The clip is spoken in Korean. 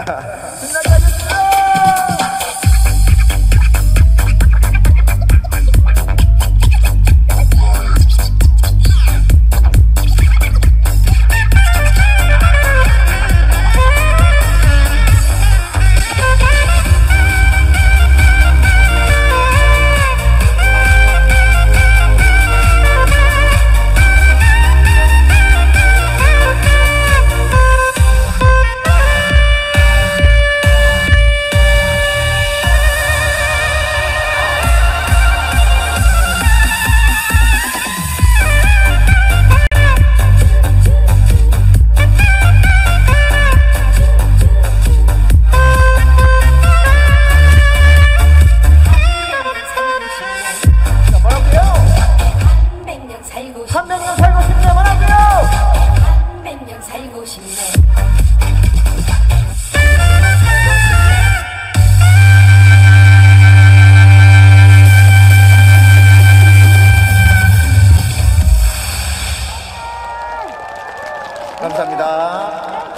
no! 감사합니다.